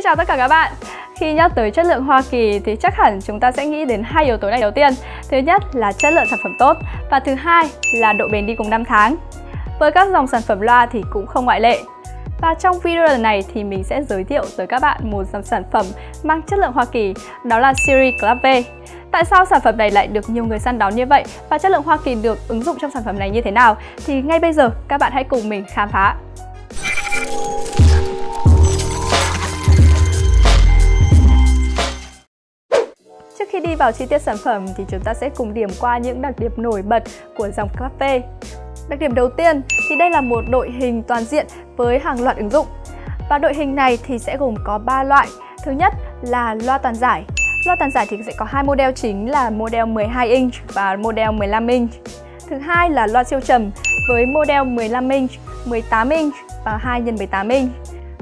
Xin chào tất cả các bạn Khi nhắc tới chất lượng Hoa Kỳ thì chắc hẳn chúng ta sẽ nghĩ đến hai yếu tố này đầu tiên Thứ nhất là chất lượng sản phẩm tốt và thứ hai là độ bền đi cùng năm tháng Với các dòng sản phẩm loa thì cũng không ngoại lệ và trong video lần này thì mình sẽ giới thiệu tới các bạn một dòng sản phẩm mang chất lượng Hoa Kỳ, đó là Siri Club V. Tại sao sản phẩm này lại được nhiều người săn đón như vậy và chất lượng Hoa Kỳ được ứng dụng trong sản phẩm này như thế nào? Thì ngay bây giờ các bạn hãy cùng mình khám phá. Trước khi đi vào chi tiết sản phẩm thì chúng ta sẽ cùng điểm qua những đặc điểm nổi bật của dòng Club V. Đặc điểm đầu tiên thì đây là một đội hình toàn diện với hàng loạt ứng dụng. Và đội hình này thì sẽ gồm có 3 loại. Thứ nhất là loa toàn giải. Loa toàn giải thì sẽ có hai model chính là model 12 inch và model 15 inch. Thứ hai là loa siêu trầm với model 15 inch, 18 inch và 2 x 18 inch.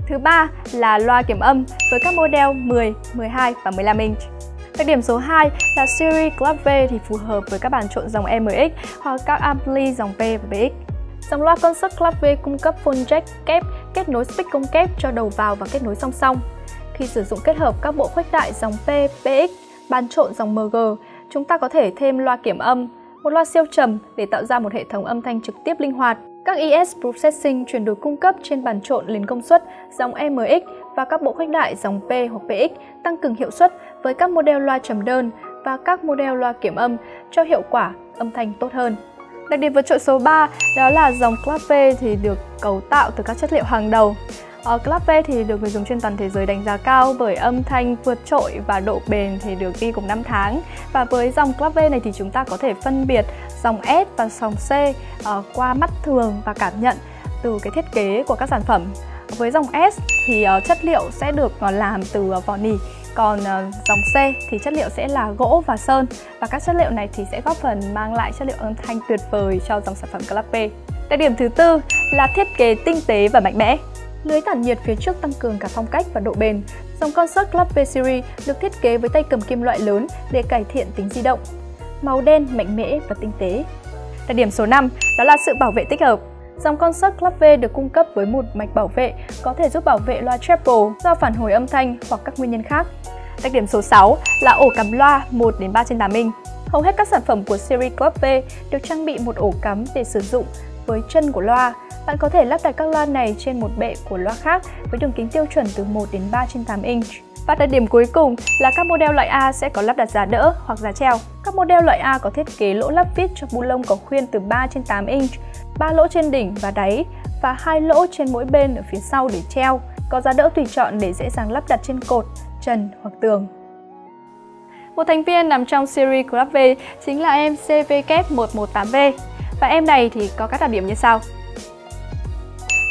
Thứ ba là loa kiểm âm với các model 10, 12 và 15 inch. Đặc điểm số 2 là Siri Club V thì phù hợp với các bàn trộn dòng MX hoặc các ampli dòng P và BX. Dòng loa Concert Club V cung cấp phone jack kép kết nối speak công kép cho đầu vào và kết nối song song. Khi sử dụng kết hợp các bộ khuếch đại dòng P, PX, bàn trộn dòng MG, chúng ta có thể thêm loa kiểm âm, một loa siêu trầm để tạo ra một hệ thống âm thanh trực tiếp linh hoạt. Các ES Processing chuyển đổi cung cấp trên bàn trộn lên công suất, dòng MX và các bộ khuếch đại, dòng P hoặc PX tăng cường hiệu suất với các model loa trầm đơn và các model loa kiểm âm cho hiệu quả, âm thanh tốt hơn. Đặc điểm vượt trội số 3 đó là dòng Clap V thì được cấu tạo từ các chất liệu hàng đầu. Uh, Club V thì được người dùng trên toàn thế giới đánh giá cao bởi âm thanh vượt trội và độ bền thì được đi cùng năm tháng. Và với dòng Club V này thì chúng ta có thể phân biệt dòng S và dòng C uh, qua mắt thường và cảm nhận từ cái thiết kế của các sản phẩm. Với dòng S thì uh, chất liệu sẽ được uh, làm từ uh, vỏ nỉ còn uh, dòng C thì chất liệu sẽ là gỗ và sơn và các chất liệu này thì sẽ góp phần mang lại chất liệu âm thanh tuyệt vời cho dòng sản phẩm Club V. Đặc điểm thứ tư là thiết kế tinh tế và mạnh mẽ. Lưới tản nhiệt phía trước tăng cường cả phong cách và độ bền. Dòng Concert Club V Series được thiết kế với tay cầm kim loại lớn để cải thiện tính di động. Màu đen, mạnh mẽ và tinh tế. Đặc điểm số 5 đó là sự bảo vệ tích hợp. Dòng Concert Club V được cung cấp với một mạch bảo vệ có thể giúp bảo vệ loa treble do phản hồi âm thanh hoặc các nguyên nhân khác. Đặc điểm số 6 là ổ cắm loa 1 đến 3 trên 8 inch. Hầu hết các sản phẩm của series Club V được trang bị một ổ cắm để sử dụng với chân của loa. Bạn có thể lắp đặt các loa này trên một bệ của loa khác với đường kính tiêu chuẩn từ 1 đến 3 trên 8 inch. Và đặc điểm cuối cùng là các model loại A sẽ có lắp đặt giá đỡ hoặc giá treo. Các model loại A có thiết kế lỗ lắp vít cho bu lông có khuyên từ 3 trên 8 inch, 3 lỗ trên đỉnh và đáy và hai lỗ trên mỗi bên ở phía sau để treo. Có giá đỡ tùy chọn để dễ dàng lắp đặt trên cột, trần hoặc tường. Một thành viên nằm trong series Club V chính là em CVK118V và em này thì có các đặc điểm như sau.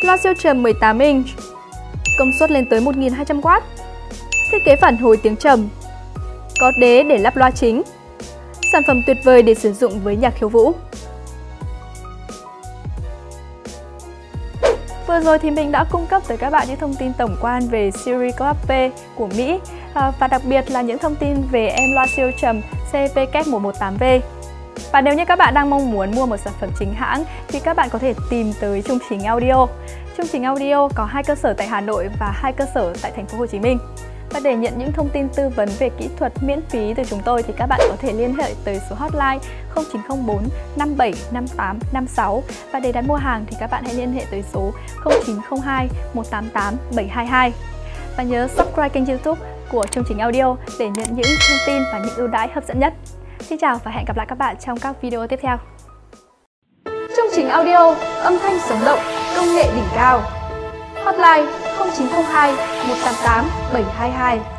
Loa siêu trầm 18 inch, công suất lên tới 1200W, thiết kế phản hồi tiếng trầm, có đế để lắp loa chính, sản phẩm tuyệt vời để sử dụng với nhạc khiêu vũ. Vừa rồi thì mình đã cung cấp tới các bạn những thông tin tổng quan về Siri Club V của Mỹ à, và đặc biệt là những thông tin về em loa siêu trầm CPK 118V. Và nếu như các bạn đang mong muốn mua một sản phẩm chính hãng, thì các bạn có thể tìm tới Trung Trình Audio. Trung Trình Audio có hai cơ sở tại Hà Nội và hai cơ sở tại thành phố Hồ Chí Minh. Và để nhận những thông tin tư vấn về kỹ thuật miễn phí từ chúng tôi, thì các bạn có thể liên hệ tới số hotline 0904 57 58 56 và để đặt mua hàng, thì các bạn hãy liên hệ tới số 0902 188 722. Và nhớ subscribe kênh youtube của chương trình audio để nhận những thông tin và những ưu đãi hấp dẫn nhất. Xin chào và hẹn gặp lại các bạn trong các video tiếp theo. Chương trình audio, âm thanh sống động, công nghệ đỉnh cao. Hotline 0902 188 722